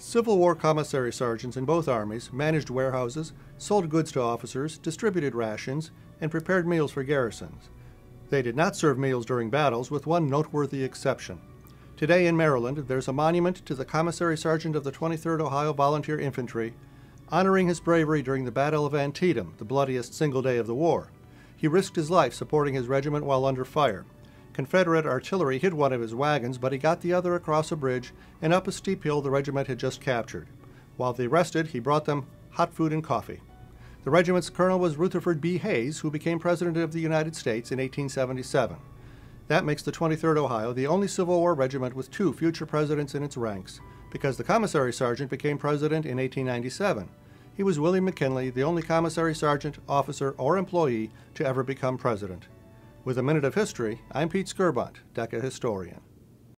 Civil War commissary sergeants in both armies managed warehouses, sold goods to officers, distributed rations, and prepared meals for garrisons. They did not serve meals during battles, with one noteworthy exception. Today in Maryland, there's a monument to the commissary sergeant of the 23rd Ohio Volunteer Infantry, honoring his bravery during the Battle of Antietam, the bloodiest single day of the war. He risked his life supporting his regiment while under fire. Confederate artillery hit one of his wagons, but he got the other across a bridge and up a steep hill the regiment had just captured. While they rested, he brought them hot food and coffee. The regiment's colonel was Rutherford B. Hayes, who became President of the United States in 1877. That makes the 23rd Ohio the only Civil War regiment with two future presidents in its ranks, because the commissary sergeant became president in 1897. He was William McKinley, the only commissary sergeant, officer, or employee to ever become president. With a minute of history, I'm Pete Skirbunt, DECA historian.